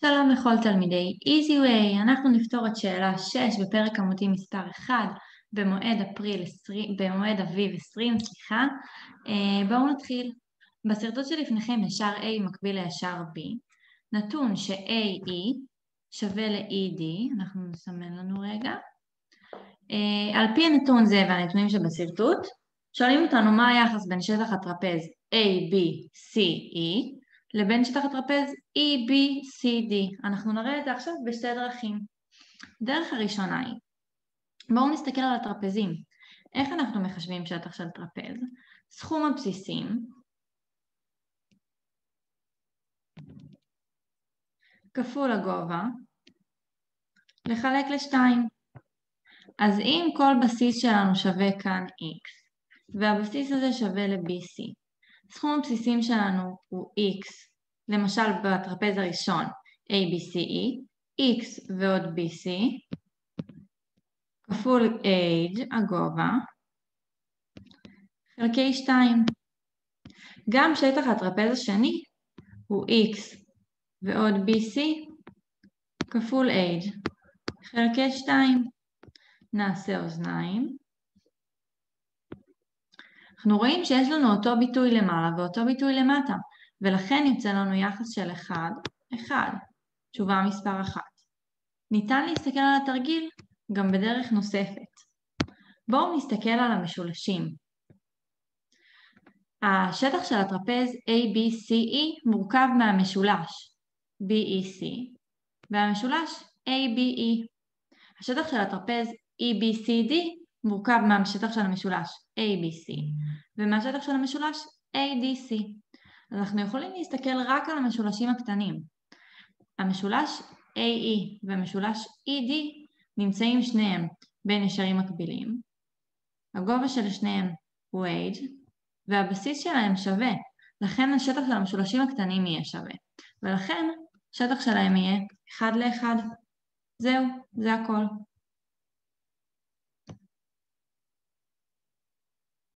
שלום לכל תלמידי EasyWay, אנחנו נפתור את שאלה 6 בפרק עמודי מספר 1 במועד אפריל 20, במועד אביב 20, סליחה. אה, בואו נתחיל. בסרטוט שלפניכם ישר A מקביל לישר B, נתון ש-AE שווה ל-ED, אנחנו נסמן לנו רגע. אה, על פי הנתון זה והנתונים שבשרטוט, שואלים אותנו מה היחס בין שטח הטרפז ABCE לבין שטח הטרפז EBCD. אנחנו נראה את זה עכשיו בשתי דרכים. דרך הראשונה היא, בואו נסתכל על הטרפזים. איך אנחנו מחשבים שטח של טרפז? סכום הבסיסים כפול הגובה לחלק לשתיים. אז אם כל בסיס שלנו שווה כאן x והבסיס הזה שווה ל-BC סכום הבסיסים שלנו הוא x, למשל בטרפז הראשון ABCE, x ועוד BC, כפול age, הגובה, חלקי 2. גם שטח הטרפז השני הוא x ועוד BC כפול age, חלקי 2. נעשה אוזניים. אנחנו רואים שיש לנו אותו ביטוי למעלה ואותו ביטוי למטה, ולכן יוצא לנו יחס של 1, 1, תשובה מספר 1. ניתן להסתכל על התרגיל גם בדרך נוספת. בואו נסתכל על המשולשים. השטח של הטרפז ABCE מורכב מהמשולש BEC והמשולש ABE. השטח של הטרפז EBCD מורכב מהשטח של המשולש ABC ומהשטח של המשולש ADC. אנחנו יכולים להסתכל רק על המשולשים הקטנים. המשולש AE והמשולש ED נמצאים שניהם בין ישרים מקבילים. הגובה של שניהם הוא H והבסיס שלהם שווה, לכן השטח של המשולשים הקטנים יהיה שווה. ולכן השטח שלהם יהיה 1 ל-1. זהו, זה הכל.